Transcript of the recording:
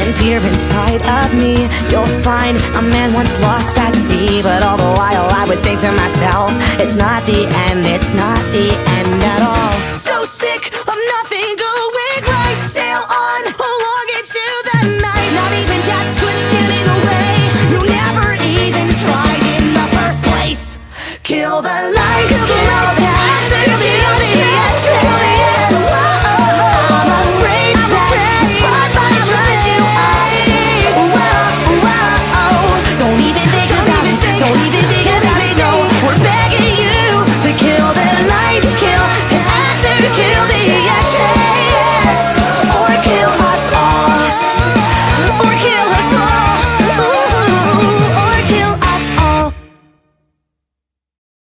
and peer inside of me. You'll find a man once lost at sea But all the while I would think to myself It's not the end, it's not the end at all. So sick